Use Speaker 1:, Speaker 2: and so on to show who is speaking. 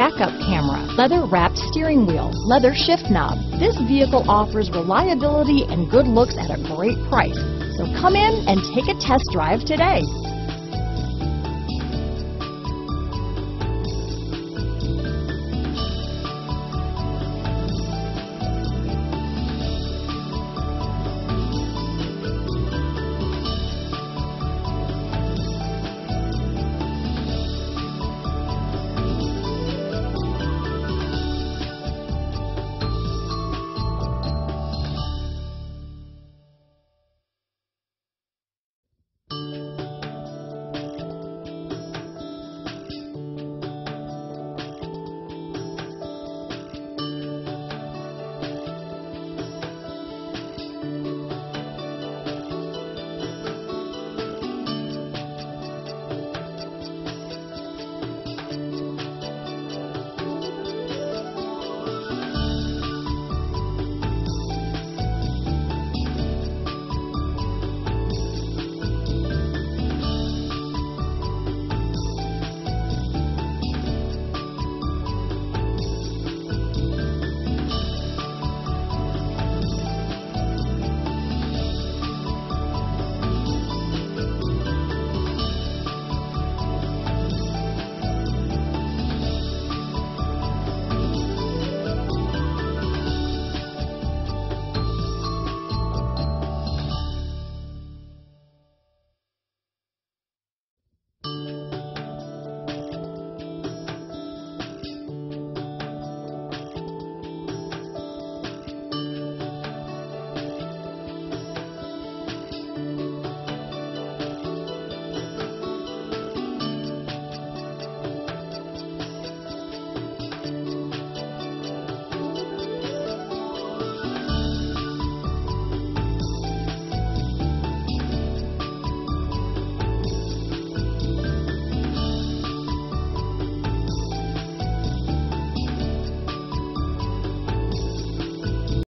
Speaker 1: Backup camera, leather wrapped steering wheel, leather shift knob. This vehicle offers reliability and good looks at a great price. So come in and take a test drive today.